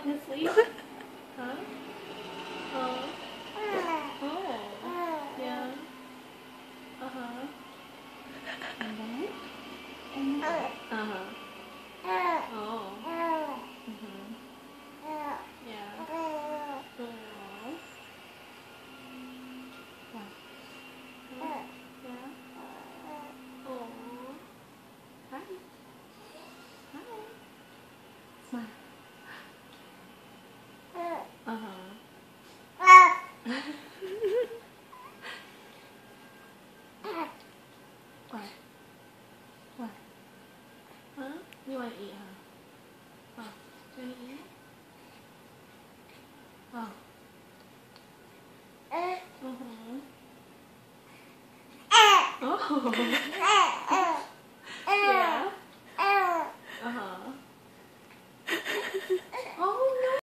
Stop talking. Are you falling asleep? huh? Oh. Oh. Yeah. Uh huh. And then? And then? Uh huh. Oh. Mhm. Yeah. Aw. What? Huh? Yeah. Oh. Hi. Hi. Smile. Uh huh. what? What? Huh? You want to eat, huh? Oh. Do you eat? Oh. Uh-huh. Oh. yeah. Uh-huh. Oh,